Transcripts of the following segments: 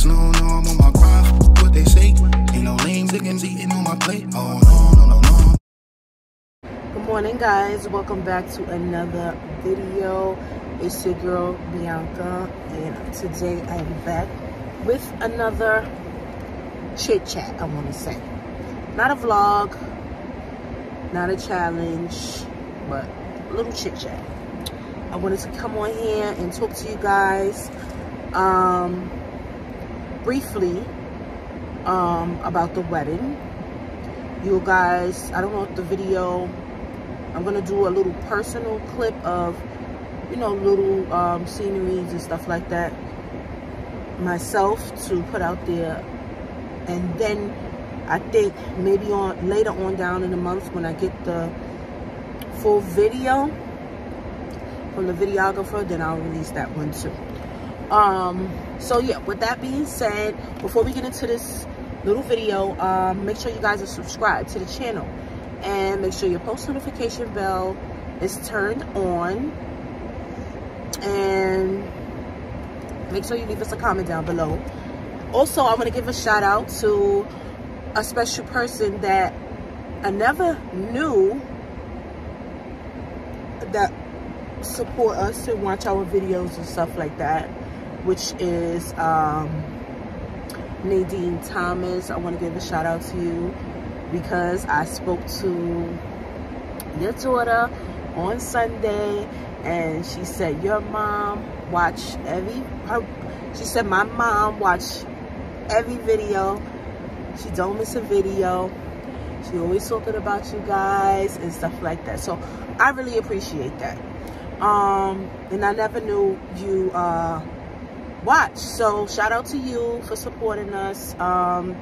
Niggas know I'm on my grind. What they say, ain't no lame diggins eating on my plate. Oh no, no, no, no. Good morning, guys. Welcome back to another video. It's your girl Bianca, and today I am back with another chit chat. I want to say, not a vlog, not a challenge, but a little chit chat. I wanted to come on here and talk to you guys um, briefly um, about the wedding. You guys, I don't know if the video, I'm going to do a little personal clip of, you know, little um, sceneries and stuff like that myself to put out there. And then I think maybe on later on down in the month when I get the full video from the videographer, then I'll release that one too. Um, so yeah, with that being said, before we get into this little video, um, make sure you guys are subscribed to the channel. And make sure your post notification bell is turned on. And make sure you leave us a comment down below. Also, I want to give a shout out to a special person that I never knew that support us and watch our videos and stuff like that, which is um, Nadine Thomas. I want to give a shout out to you because I spoke to your daughter on Sunday and she said your mom watch every her, she said my mom watch every video. She don't miss a video. She always talking about you guys and stuff like that. So i really appreciate that. Um and i never knew you uh watch. So shout out to you for supporting us. Um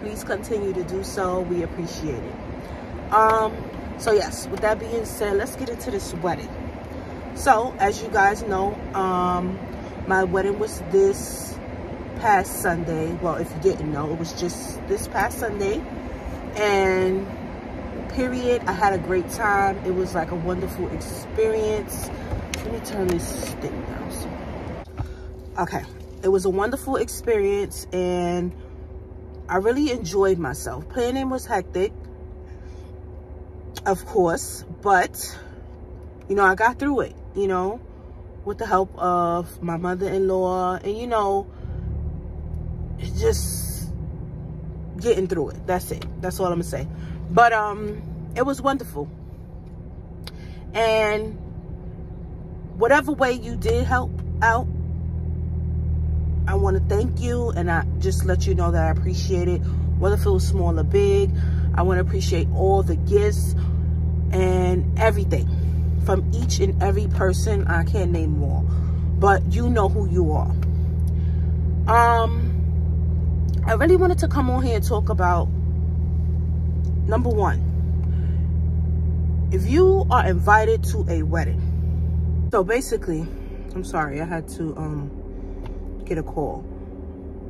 please continue to do so. We appreciate it. Um so yes with that being said let's get into this wedding. So as you guys know um my wedding was this past sunday. Well if you didn't know it was just this past sunday. And period i had a great time. It was like a wonderful experience. Let me turn this thing down so. Okay. It was a wonderful experience and i really enjoyed myself. Planning was hectic of course but you know i got through it you know with the help of my mother-in-law and you know just getting through it. That's it. That's all i'm gonna say. But um it was wonderful. And whatever way you did help out i want to thank you and i just let you know that i appreciate it whether it was small or big i want to appreciate all the gifts and everything from each and every person i can't name more but you know who you are um I really wanted to come on here and talk about number one. If you are invited to a wedding, so basically, I'm sorry, I had to um get a call.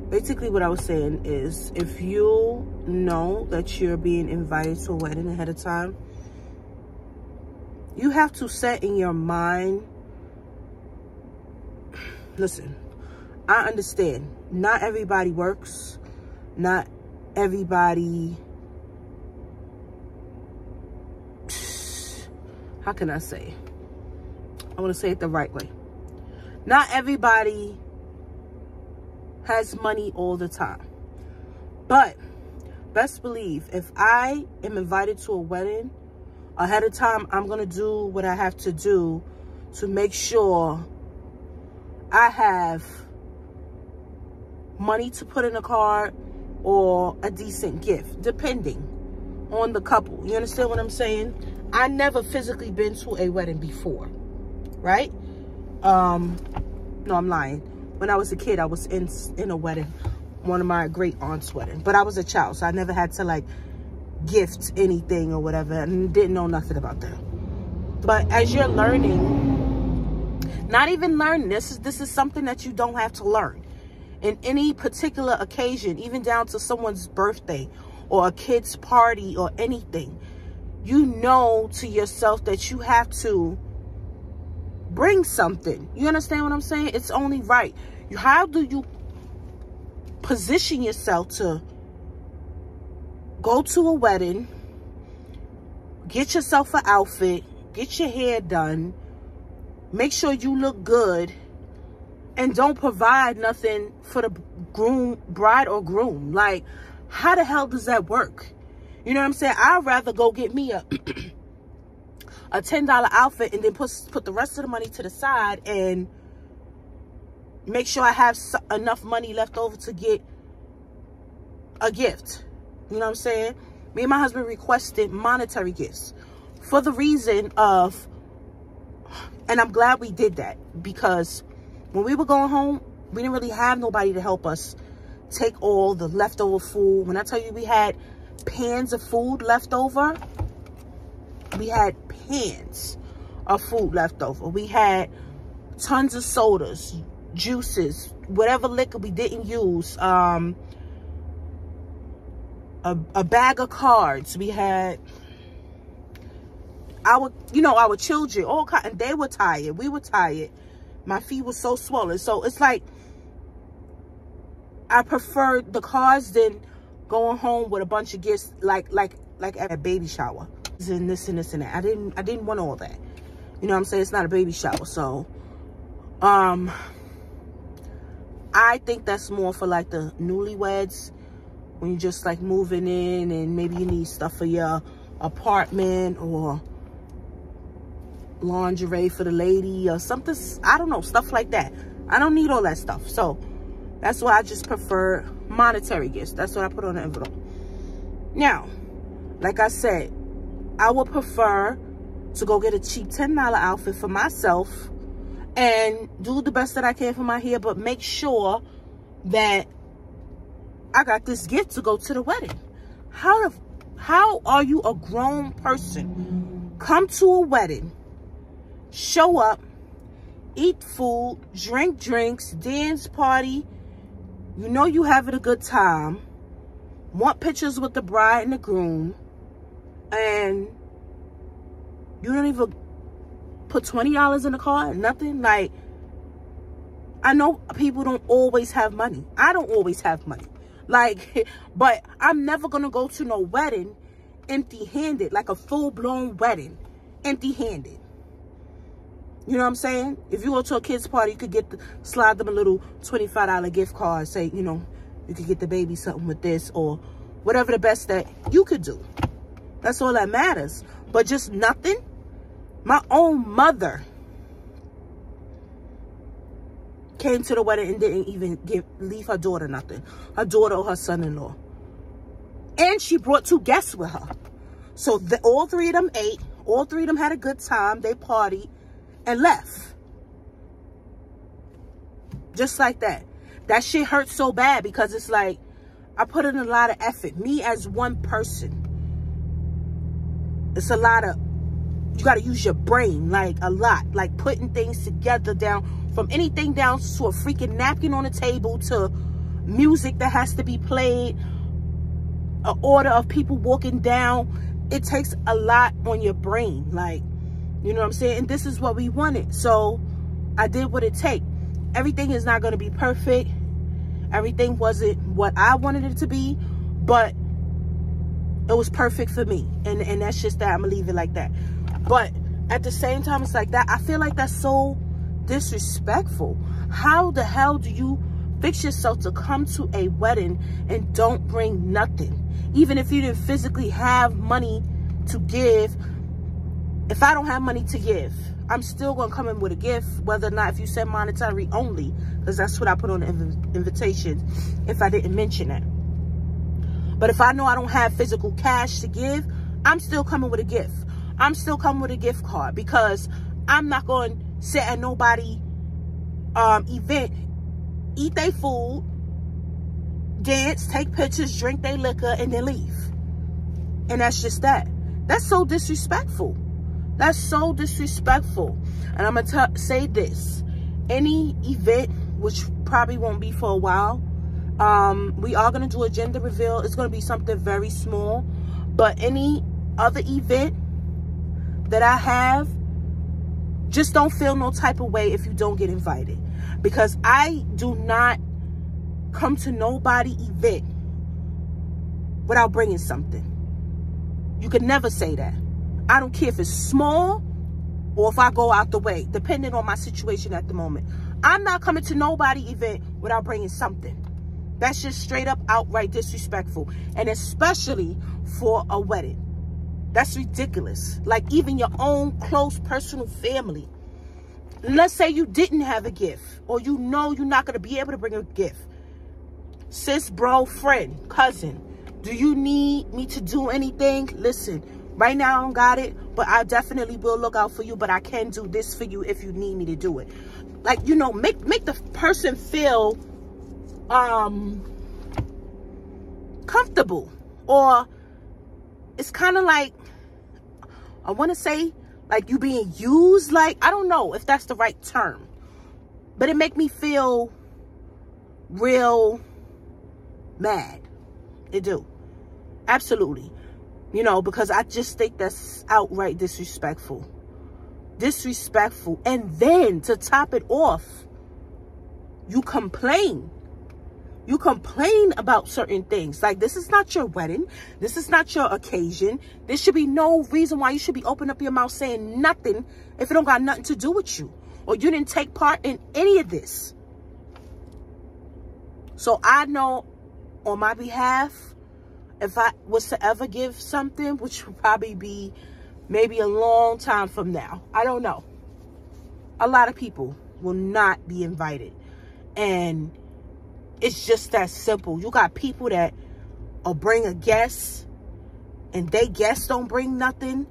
Basically, what I was saying is if you know that you're being invited to a wedding ahead of time, you have to set in your mind. Listen, I understand. Not everybody works not everybody how can I say I want to say it the right way not everybody has money all the time but best believe if I am invited to a wedding ahead of time I'm gonna do what I have to do to make sure I have money to put in a card or a decent gift, depending on the couple. You understand what I'm saying? I never physically been to a wedding before, right? Um, no, I'm lying. When I was a kid, I was in in a wedding, one of my great aunt's wedding. But I was a child, so I never had to like gift anything or whatever, and didn't know nothing about that. But as you're learning, not even learning, this is this is something that you don't have to learn in any particular occasion, even down to someone's birthday or a kid's party or anything, you know to yourself that you have to bring something. You understand what I'm saying? It's only right. How do you position yourself to go to a wedding, get yourself an outfit, get your hair done, make sure you look good, and don't provide nothing for the groom, bride or groom. Like, how the hell does that work? You know what I'm saying? I'd rather go get me a a $10 outfit and then put put the rest of the money to the side and make sure I have enough money left over to get a gift. You know what I'm saying? Me and my husband requested monetary gifts for the reason of, and I'm glad we did that because when we were going home, we didn't really have nobody to help us take all the leftover food. When I tell you we had pans of food left over, we had pans of food left over. We had tons of sodas, juices, whatever liquor we didn't use. Um, a, a bag of cards. We had our, you know, our children, all kind, and they were tired. We were tired. My feet were so swollen. So it's like, I preferred the cards than going home with a bunch of gifts, like, like, like at a baby shower. And this and this and that. I didn't, I didn't want all that. You know what I'm saying? It's not a baby shower. So, um, I think that's more for like the newlyweds when you're just like moving in and maybe you need stuff for your apartment or lingerie for the lady or something. I don't know, stuff like that. I don't need all that stuff. So that's why I just prefer monetary gifts. That's what I put on the envelope. Now, like I said, I would prefer to go get a cheap $10 outfit for myself and do the best that I can for my hair, but make sure that I got this gift to go to the wedding. How the, how are you a grown person? Come to a wedding, show up, eat food, drink drinks, dance party. You know you having a good time. Want pictures with the bride and the groom. And you don't even put $20 in the car, nothing. Like, I know people don't always have money. I don't always have money. Like, but I'm never going to go to no wedding empty-handed, like a full-blown wedding, empty-handed. You know what I'm saying? If you go to a kid's party, you could get the, slide them a little $25 gift card. Say, you know, you could get the baby something with this or whatever the best that you could do. That's all that matters. But just nothing. My own mother came to the wedding and didn't even give leave her daughter nothing. Her daughter or her son-in-law. And she brought two guests with her. So the, all three of them ate. All three of them had a good time. They partied and left. Just like that. That shit hurts so bad because it's like, I put in a lot of effort. Me as one person. It's a lot of, you got to use your brain, like a lot. Like putting things together down from anything down to a freaking napkin on the table to music that has to be played, an order of people walking down. It takes a lot on your brain. Like, you know what I'm saying? And this is what we wanted. So I did what it take. Everything is not going to be perfect. Everything wasn't what I wanted it to be, but it was perfect for me. And, and that's just that. I'm to leave it like that. But at the same time, it's like that. I feel like that's so disrespectful. How the hell do you fix yourself to come to a wedding and don't bring nothing? Even if you didn't physically have money to give, if I don't have money to give, I'm still going to come in with a gift, whether or not if you said monetary only, because that's what I put on the inv invitation if I didn't mention it. But if I know I don't have physical cash to give, I'm still coming with a gift. I'm still coming with a gift card because I'm not going to sit at nobody um, event, eat their food, dance, take pictures, drink their liquor, and then leave. And that's just that. That's so disrespectful. That's so disrespectful. And I'm going to say this. Any event, which probably won't be for a while, um, we are going to do a gender reveal. It's going to be something very small. But any other event that I have, just don't feel no type of way if you don't get invited. Because I do not come to nobody event without bringing something. You can never say that. I don't care if it's small or if I go out the way, depending on my situation at the moment. I'm not coming to nobody event without bringing something. That's just straight up outright disrespectful. And especially for a wedding. That's ridiculous. Like even your own close personal family. Let's say you didn't have a gift or you know you're not going to be able to bring a gift. Sis, bro, friend, cousin, do you need me to do anything? Listen, right now I don't got it, but I definitely will look out for you, but I can do this for you if you need me to do it. Like, you know, make make the person feel um comfortable or it's kind of like I want to say like you being used like I don't know if that's the right term but it make me feel real mad. It do. Absolutely. You know because I just think that's outright disrespectful. Disrespectful. And then to top it off you complain you complain about certain things. Like, this is not your wedding. This is not your occasion. There should be no reason why you should be opening up your mouth saying nothing if it don't got nothing to do with you. Or you didn't take part in any of this. So I know on my behalf, if I was to ever give something, which would probably be maybe a long time from now. I don't know. A lot of people will not be invited. And it's just that simple. You got people that will bring a guest and they guests don't bring nothing.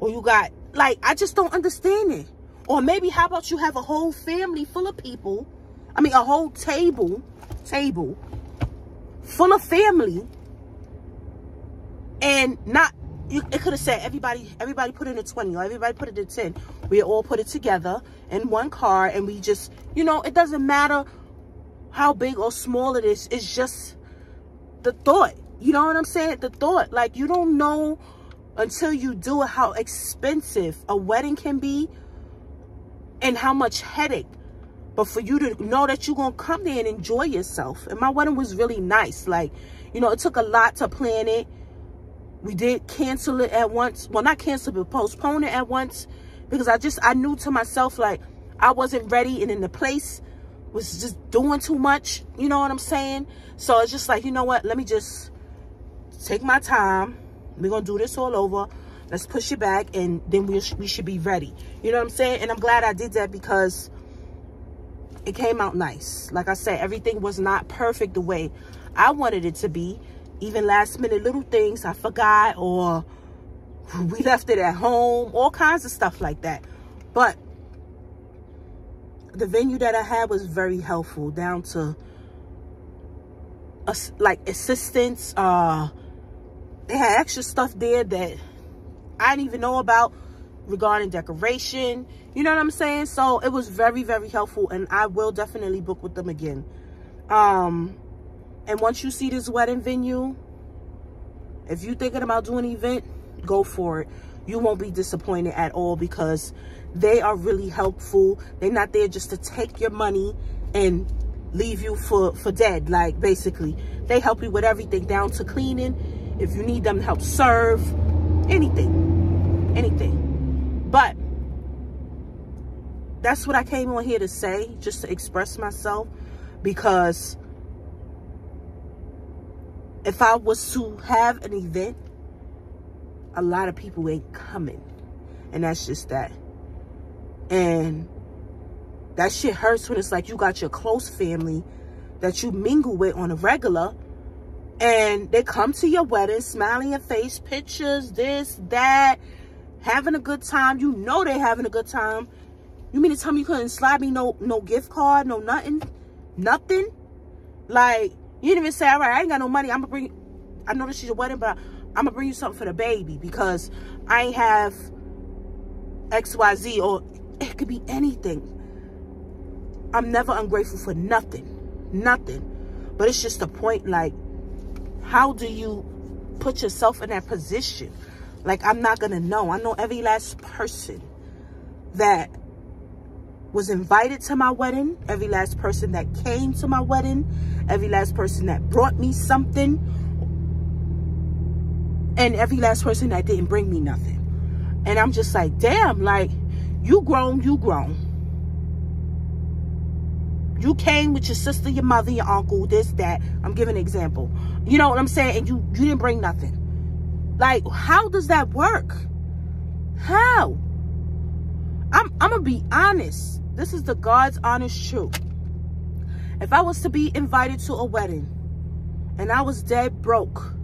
Or you got, like, I just don't understand it. Or maybe how about you have a whole family full of people. I mean, a whole table, table full of family. And not, you, it could have said everybody, everybody put in a 20 or everybody put it in 10. We all put it together in one car and we just, you know, it doesn't matter how big or small it is. It's just the thought. You know what I'm saying? The thought. Like, you don't know until you do it how expensive a wedding can be and how much headache. But for you to know that you're going to come there and enjoy yourself. And my wedding was really nice. Like, you know, it took a lot to plan it. We did cancel it at once. Well, not cancel, but postpone it at once. Because I just, I knew to myself, like, I wasn't ready and in the place was just doing too much. You know what I'm saying? So it's just like, you know what? Let me just take my time. We're going to do this all over. Let's push it back and then we, we should be ready. You know what I'm saying? And I'm glad I did that because it came out nice. Like I said, everything was not perfect the way I wanted it to be. Even last minute little things I forgot or we left it at home. All kinds of stuff like that. But the venue that I had was very helpful down to uh, like assistance. Uh, they had extra stuff there that I didn't even know about regarding decoration. You know what I'm saying? So it was very, very helpful and I will definitely book with them again. Um, and once you see this wedding venue, if you're thinking about doing an event, go for it. You won't be disappointed at all because they are really helpful. They're not there just to take your money and leave you for, for dead, like basically. They help you with everything down to cleaning. If you need them to help serve, anything, anything. But that's what I came on here to say, just to express myself because if I was to have an event, a lot of people ain't coming. And that's just that. And that shit hurts when it's like you got your close family that you mingle with on a regular and they come to your wedding, smiling your face, pictures, this, that, having a good time. You know they're having a good time. You mean to tell me you couldn't slide me no no gift card, no nothing? Nothing? Like, you didn't even say, all right, I ain't got no money. I'm to bring, I know this is your wedding, but I'm to bring you something for the baby because I ain't have XYZ or it could be anything. I'm never ungrateful for nothing. Nothing. But it's just a point like, how do you put yourself in that position? Like, I'm not to know. I know every last person that was invited to my wedding, every last person that came to my wedding, every last person that brought me something, and every last person that didn't bring me nothing. And I'm just like, damn, like, you grown, you grown. You came with your sister, your mother, your uncle, this, that. I'm giving an example. You know what I'm saying? And you, you didn't bring nothing. Like, how does that work? How? I'm, I'm going to be honest. This is the God's honest truth. If I was to be invited to a wedding and I was dead broke,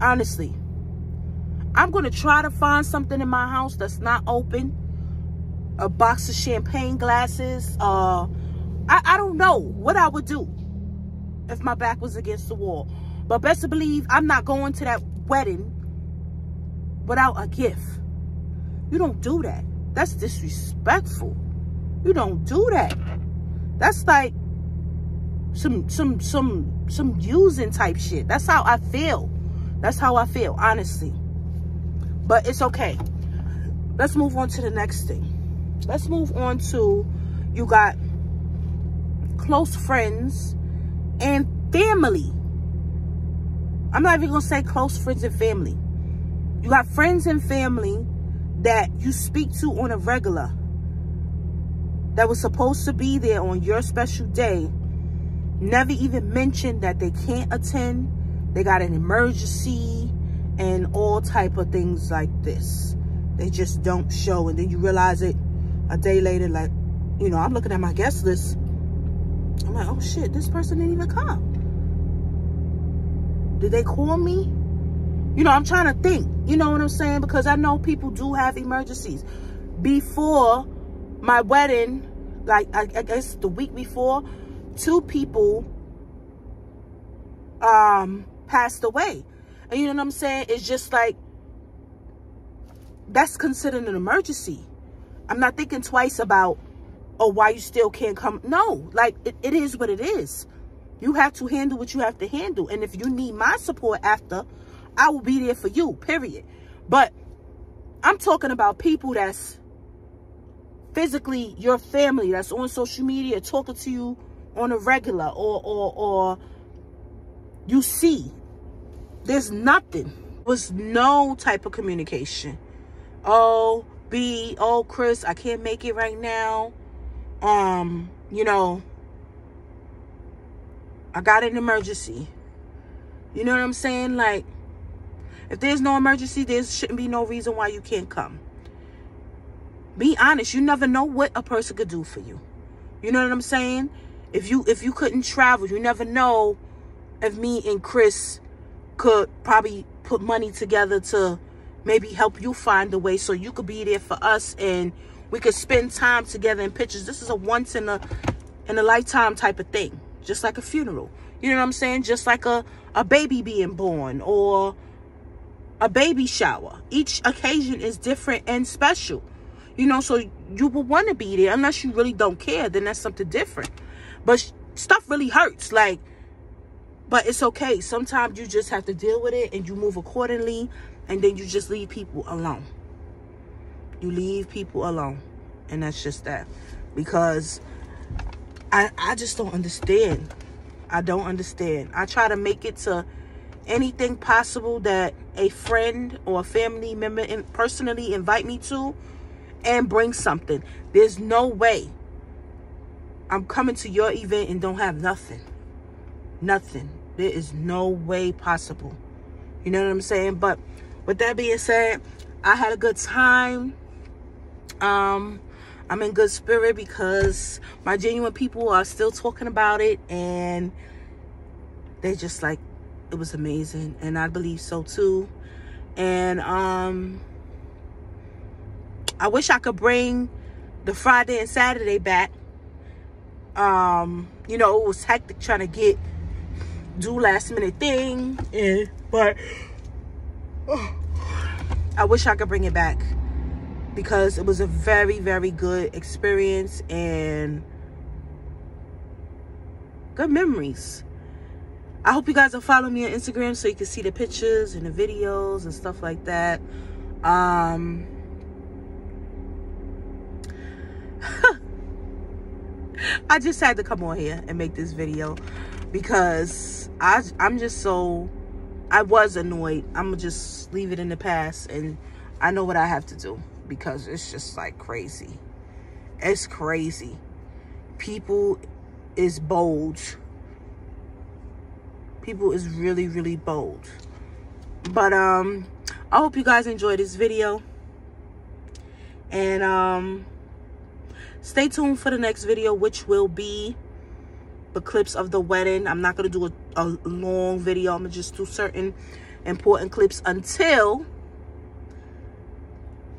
honestly, I'm going to try to find something in my house that's not open. A box of champagne glasses. Uh, I, I don't know what I would do if my back was against the wall. But best to believe I'm not going to that wedding without a gift. You don't do that. That's disrespectful. You don't do that. That's like some some some some using type shit. That's how I feel. That's how I feel, honestly. But it's okay. Let's move on to the next thing. Let's move on to you got close friends and family. I'm not even going to say close friends and family. You got friends and family that you speak to on a regular that was supposed to be there on your special day never even mentioned that they can't attend they got an emergency and all type of things like this they just don't show and then you realize it a day later like you know i'm looking at my guest list i'm like oh shit this person didn't even come did they call me you know, I'm trying to think. You know what I'm saying? Because I know people do have emergencies. Before my wedding, like I, I guess the week before, two people um passed away. And you know what I'm saying? It's just like that's considered an emergency. I'm not thinking twice about, oh, why you still can't come. No, like it, it is what it is. You have to handle what you have to handle. And if you need my support after, I will be there for you, period. But I'm talking about people that's physically your family, that's on social media, talking to you on a regular or, or, or you see. There's nothing. was no type of communication. Oh, B, oh, Chris, I can't make it right now. Um, you know, I got an emergency. You know what I'm saying? Like, if there's no emergency, there shouldn't be no reason why you can't come. Be honest. You never know what a person could do for you. You know what I'm saying? If you if you couldn't travel, you never know if me and Chris could probably put money together to maybe help you find a way so you could be there for us and we could spend time together in pictures. This is a once in a in a lifetime type of thing. Just like a funeral. You know what I'm saying? Just like a, a baby being born or a baby shower. Each occasion is different and special. You know, so you will want to be there unless you really don't care. Then that's something different. But stuff really hurts. Like, but it's okay. Sometimes you just have to deal with it and you move accordingly. And then you just leave people alone. You leave people alone. And that's just that. Because I, I just don't understand. I don't understand. I try to make it to anything possible that a friend or a family member in, personally invite me to and bring something. There's no way I'm coming to your event and don't have nothing. Nothing. There is no way possible. You know what I'm saying? But with that being said, I had a good time. Um, I'm in good spirit because my genuine people are still talking about it and they just like it was amazing and i believe so too and um i wish i could bring the friday and saturday back um you know it was hectic trying to get do last minute thing and but oh, i wish i could bring it back because it was a very very good experience and good memories I hope you guys are following me on Instagram so you can see the pictures and the videos and stuff like that. Um, I just had to come on here and make this video because I, I'm just so, I was annoyed. I'm gonna just leave it in the past and I know what I have to do because it's just like crazy. It's crazy. People is bold. People is really, really bold. But um, I hope you guys enjoyed this video. And um, stay tuned for the next video, which will be the clips of the wedding. I'm not going to do a, a long video. I'm going to just do certain important clips until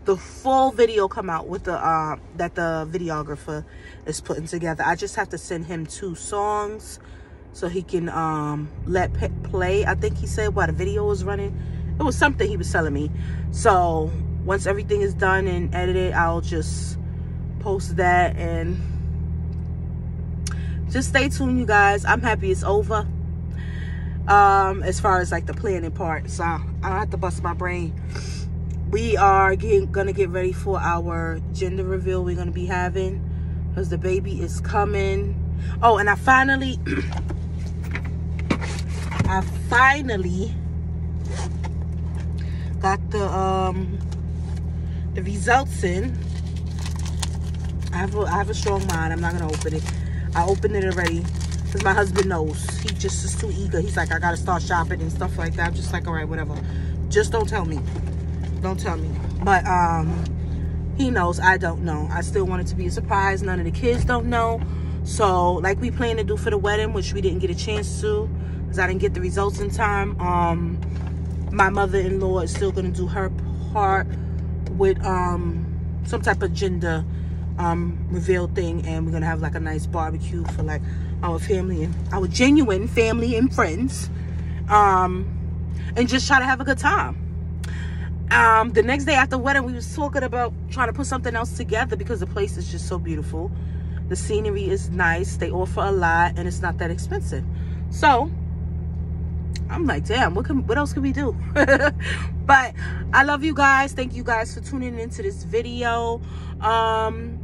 the full video come out with the uh that the videographer is putting together i just have to send him two songs so he can um let play i think he said what a video was running it was something he was telling me so once everything is done and edited i'll just post that and just stay tuned you guys. I'm happy it's over. Um as far as like the planning part so i don't have to bust my brain. We are getting, gonna get ready for our gender reveal we're gonna be having because the baby is coming. Oh and i finally i finally got the um the results in. I have a, I have a strong mind. I'm not gonna open it i opened it already because my husband knows. He just is too eager. He's like i gotta start shopping and stuff like that. I'm just like all right whatever. Just don't tell me. Don't tell me. But um he knows. I don't know. I still want it to be a surprise. None of the kids don't know. So like we plan to do for the wedding which we didn't get a chance to because i didn't get the results in time um my mother-in-law is still going to do her part with um some type of gender um reveal thing and we're gonna have like a nice barbecue for like our family and our genuine family and friends um and just try to have a good time. Um the next day after wedding we was talking about trying to put something else together because the place is just so beautiful. The scenery is nice. They offer a lot and it's not that expensive. So i'm like damn what can what else can we do? But i love you guys. Thank you guys for tuning into this video. Um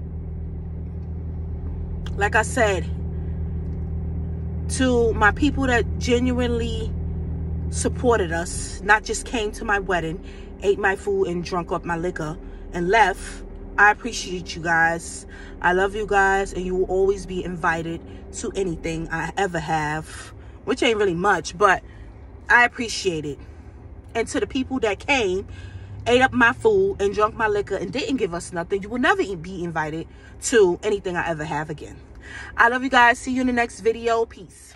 like i said to my people that genuinely supported us not just came to my wedding ate my food and drunk up my liquor and left i appreciate you guys. I love you guys and you will always be invited to anything i ever have which ain't really much but i appreciate it. And to the people that came ate up my food and drunk my liquor and didn't give us nothing you will never be invited to anything i ever have again. I love you guys. See you in the next video. Peace